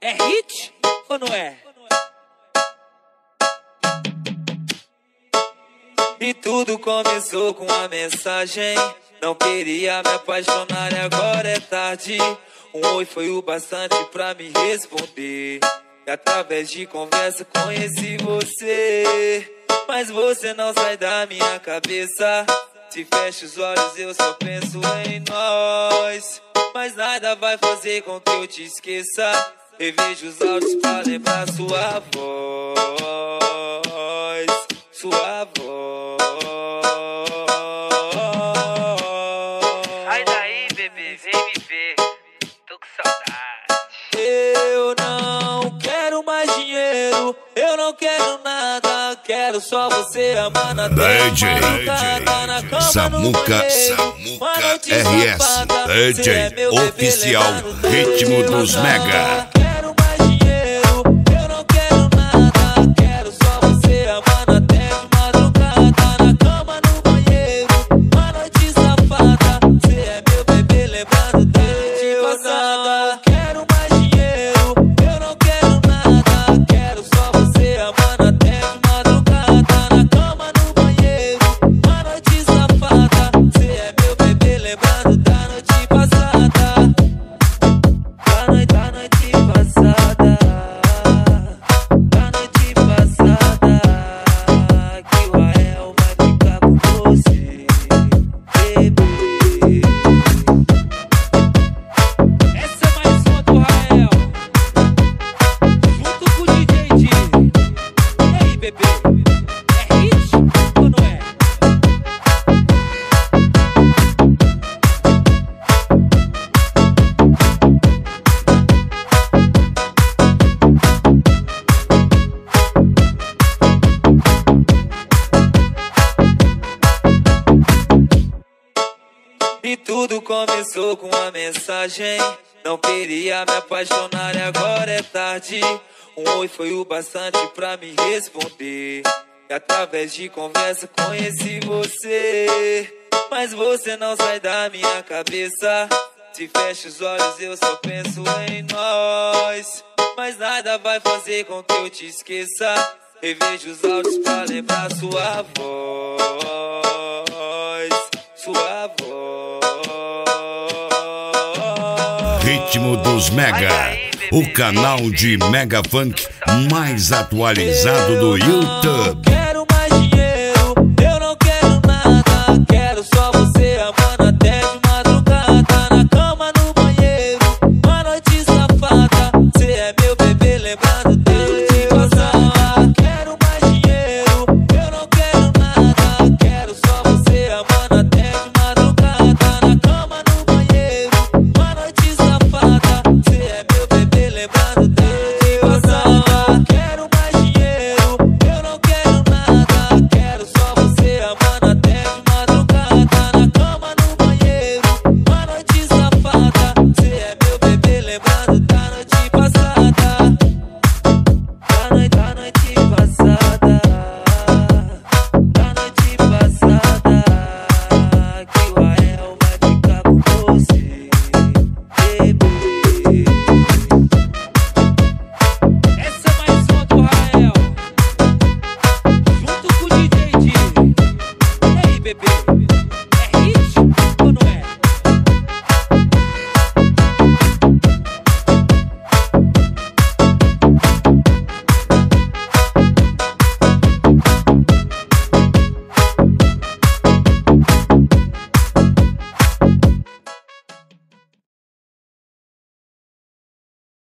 é hit ou não é? E tudo começou com uma mensagem. Não queria me apaixonar e agora é tarde. Um oi foi o bastante pra me responder. E através de conversa conheci você. Mas você não sai da minha cabeça. Se fecho os olhos, eu só penso em nós. Mas nada vai fazer com que eu te esqueça. Revejo os áudios pra lembrar sua voz. Dinheiro, eu não quero nada, quero só você amar na DJ, madrugada, na cama, no Samuca. Samuca RS, DJ é oficial, ritmo dos Mega. Quero E tudo começou com uma mensagem. Não queria me apaixonar e agora é tarde. Um oi foi o bastante pra me responder. E através de conversa conheci você. Mas você não sai da minha cabeça. Se fecho os olhos, eu só penso em nós. Mas nada vai fazer com que eu te esqueça. Revejo os áudios pra lembrar sua voz. Sua voz. Ritmo dos Mega, o canal de Mega Funk mais atualizado do YouTube. baby.